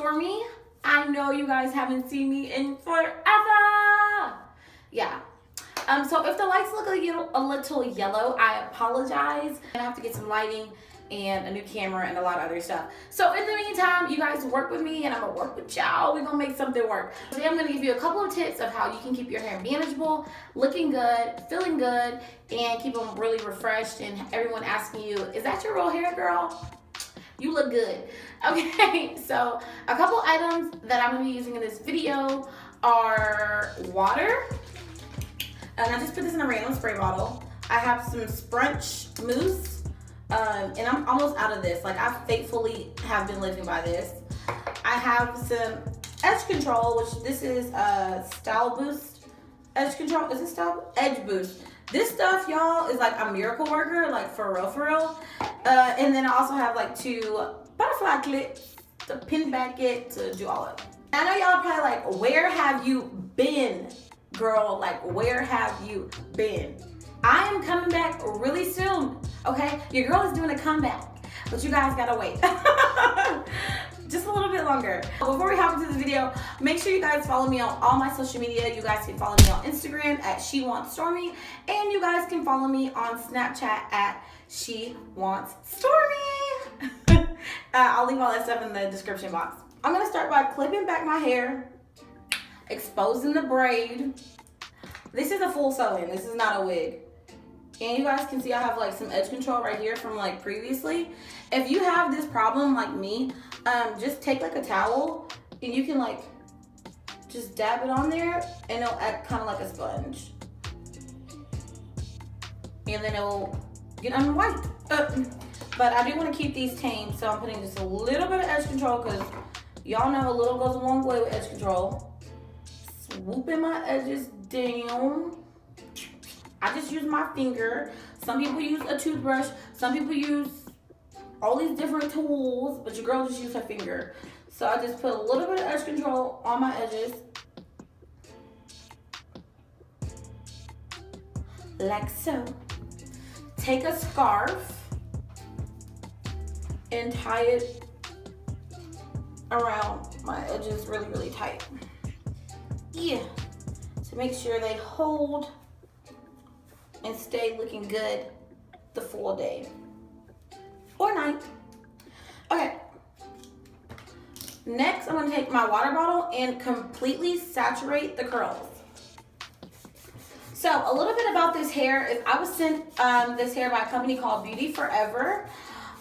Stormy. I know you guys haven't seen me in forever. Yeah. Um, so if the lights look a little, a little yellow, I apologize. I have to get some lighting and a new camera and a lot of other stuff. So in the meantime, you guys work with me and I'm gonna work with y'all. We're gonna make something work. Today I'm gonna give you a couple of tips of how you can keep your hair manageable, looking good, feeling good, and keep them really refreshed and everyone asking you, is that your real hair, girl? You look good. Okay, so a couple items that I'm gonna be using in this video are water, and I just put this in a random spray bottle. I have some Sprunch Mousse, um, and I'm almost out of this. Like I faithfully have been living by this. I have some edge control, which this is a Style Boost edge control. Is it Style Edge Boost? This stuff, y'all, is like a miracle worker, like for real, for real. Uh, and then I also have like two butterfly clips to pin back it to do all of it. I know y'all probably like, where have you been, girl? Like, where have you been? I am coming back really soon, okay? Your girl is doing a comeback, but you guys gotta wait. Just a little longer. Before we hop into this video, make sure you guys follow me on all my social media. You guys can follow me on Instagram at She Wants Stormy, and you guys can follow me on Snapchat at She Wants Stormy. uh, I'll leave all that stuff in the description box. I'm gonna start by clipping back my hair, exposing the braid. This is a full sew-in. This is not a wig. And you guys can see I have like some edge control right here from like previously. If you have this problem like me, um, just take like a towel and you can like just dab it on there and it'll act kind of like a sponge. And then it'll get white. Uh, but I do want to keep these tame, so I'm putting just a little bit of edge control because y'all know a little goes a long way with edge control. Swooping my edges down. I just use my finger. Some people use a toothbrush. Some people use all these different tools, but your girl just use her finger. So I just put a little bit of edge control on my edges. Like so. Take a scarf and tie it around my edges really, really tight. Yeah, to make sure they hold and stay looking good the full day or night. Okay. Next, I'm gonna take my water bottle and completely saturate the curls. So a little bit about this hair is I was sent um, this hair by a company called Beauty Forever.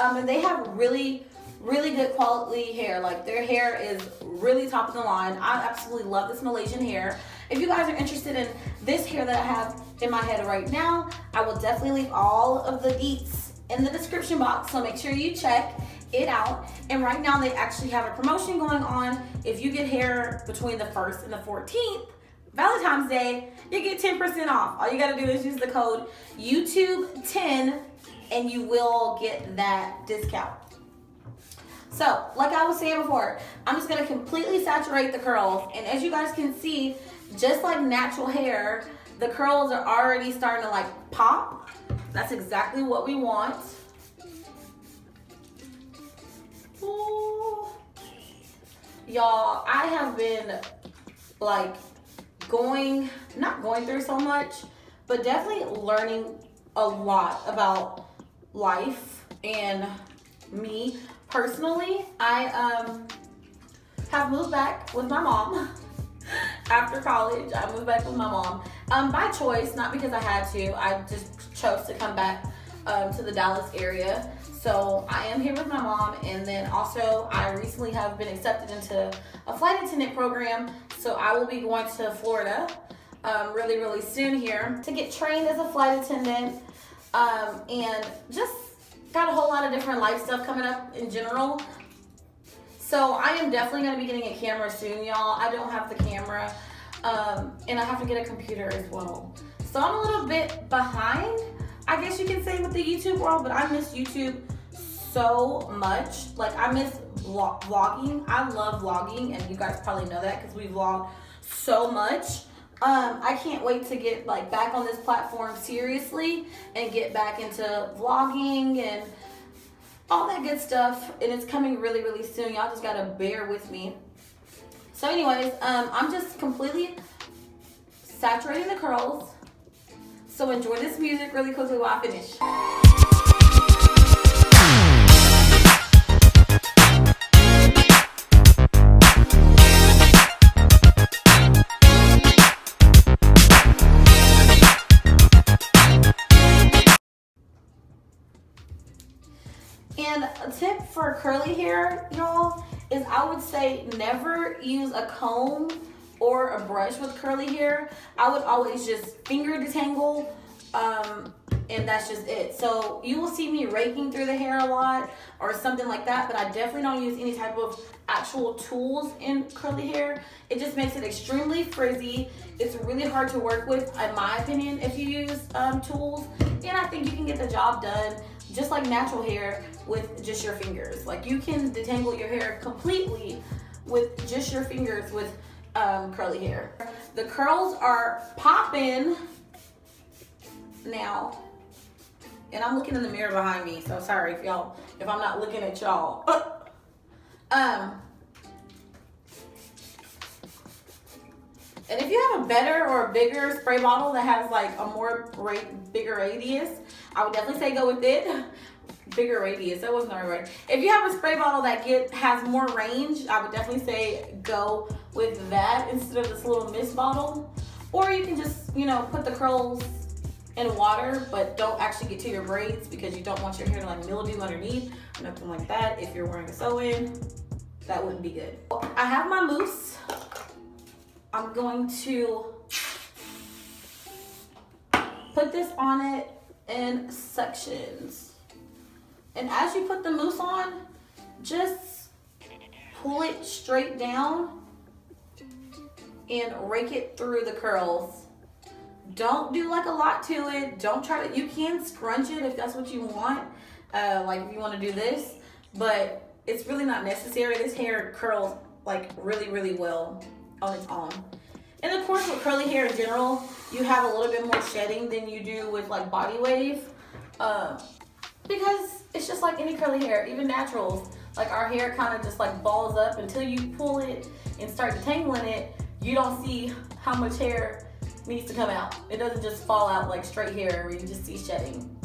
Um, and they have really, really good quality hair. Like their hair is really top of the line. I absolutely love this Malaysian hair. If you guys are interested in this hair that I have in my head right now, I will definitely leave all of the deets in the description box. So make sure you check it out. And right now they actually have a promotion going on. If you get hair between the 1st and the 14th, Valentine's Day, you get 10% off. All you gotta do is use the code YouTube10 and you will get that discount. So, like I was saying before, I'm just gonna completely saturate the curls. And as you guys can see, just like natural hair, the curls are already starting to like pop. That's exactly what we want. Y'all, I have been like going, not going through so much, but definitely learning a lot about life and me personally. I um have moved back with my mom after college. I moved back with my mom um, by choice, not because I had to. I just chose to come back um, to the Dallas area. So I am here with my mom, and then also I recently have been accepted into a flight attendant program. So I will be going to Florida um, really, really soon here to get trained as a flight attendant, um, and just got a whole lot of different life stuff coming up in general. So I am definitely gonna be getting a camera soon, y'all. I don't have the camera, um, and I have to get a computer as well. So I'm a little bit behind, I guess you can say, with the YouTube world, but I miss YouTube so much. Like I miss vlogging. I love vlogging, and you guys probably know that because we vlog so much. Um, I can't wait to get like back on this platform seriously and get back into vlogging and all that good stuff. And it's coming really, really soon. Y'all just gotta bear with me. So anyways, um, I'm just completely saturating the curls. So enjoy this music really quickly while I finish. Curly hair, y'all, is I would say never use a comb or a brush with curly hair. I would always just finger detangle, um, and that's just it. So you will see me raking through the hair a lot or something like that, but I definitely don't use any type of actual tools in curly hair. It just makes it extremely frizzy. It's really hard to work with, in my opinion, if you use um, tools. And I think you can get the job done just like natural hair with just your fingers. Like you can detangle your hair completely with just your fingers with um, curly hair. The curls are popping now. And I'm looking in the mirror behind me, so sorry if y'all, if I'm not looking at y'all. um, And if you have a better or a bigger spray bottle that has like a more great bigger radius, I would definitely say go with it. bigger radius, that wasn't the right word. If you have a spray bottle that get has more range, I would definitely say go with that instead of this little mist bottle. Or you can just, you know, put the curls in water, but don't actually get to your braids because you don't want your hair to like mildew underneath nothing like that. If you're wearing a sew-in, that wouldn't be good. I have my mousse. I'm going to put this on it in sections. And as you put the mousse on, just pull it straight down and rake it through the curls. Don't do like a lot to it. Don't try to, you can scrunch it if that's what you want. Uh, like if you want to do this, but it's really not necessary. This hair curls like really, really well on its own. And of course with curly hair in general, you have a little bit more shedding than you do with like body wave. Uh, because it's just like any curly hair, even naturals. Like our hair kind of just like balls up until you pull it and start detangling it, you don't see how much hair needs to come out. It doesn't just fall out like straight hair where you just see shedding.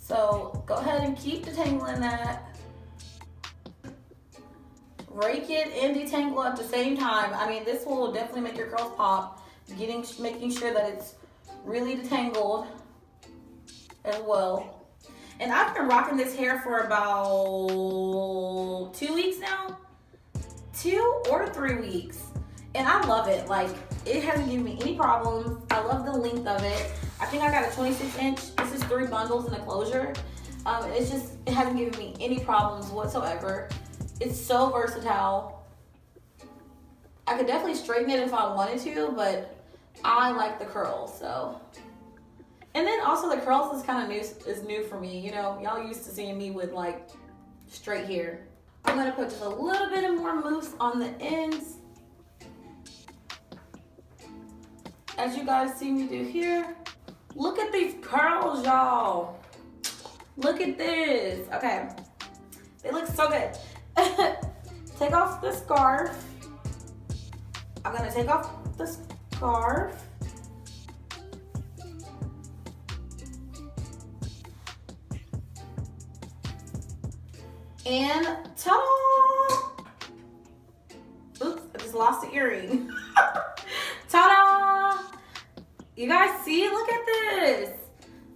So go ahead and keep detangling that rake it and detangle at the same time. I mean, this will definitely make your curls pop. Getting, making sure that it's really detangled as well. And I've been rocking this hair for about two weeks now. Two or three weeks. And I love it. Like, it hasn't given me any problems. I love the length of it. I think I got a 26 inch. This is three bundles in a closure. Um, it's just, it hasn't given me any problems whatsoever. It's so versatile. I could definitely straighten it if I wanted to, but I like the curls, so. And then also the curls is kind of new, is new for me. You know, y'all used to seeing me with like straight hair. I'm gonna put just a little bit of more mousse on the ends. As you guys see me do here. Look at these curls, y'all. Look at this. Okay. They look so good. take off the scarf. I'm gonna take off the scarf. And ta-da! Oops, I just lost the earring. ta-da! You guys see, look at this.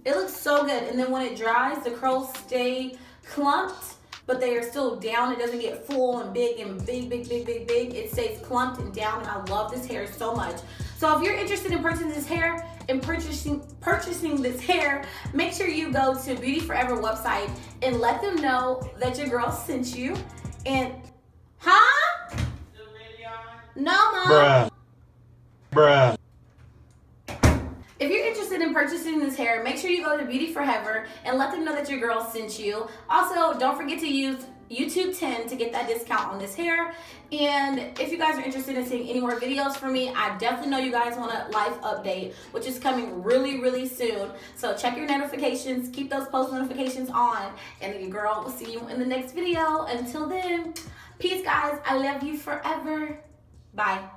It looks so good. And then when it dries, the curls stay clumped but they are still down. It doesn't get full and big and big, big, big, big, big. It stays clumped and down, and I love this hair so much. So if you're interested in purchasing this hair and purchasing purchasing this hair, make sure you go to Beauty Forever website and let them know that your girl sent you. And huh? No, mom. Bruh. Bruh. If you're interested in purchasing this hair, make sure you go to Beauty Forever and let them know that your girl sent you. Also, don't forget to use YouTube 10 to get that discount on this hair. And if you guys are interested in seeing any more videos from me, I definitely know you guys want a life update, which is coming really, really soon. So check your notifications, keep those post notifications on, and your girl will see you in the next video. Until then, peace guys. I love you forever. Bye.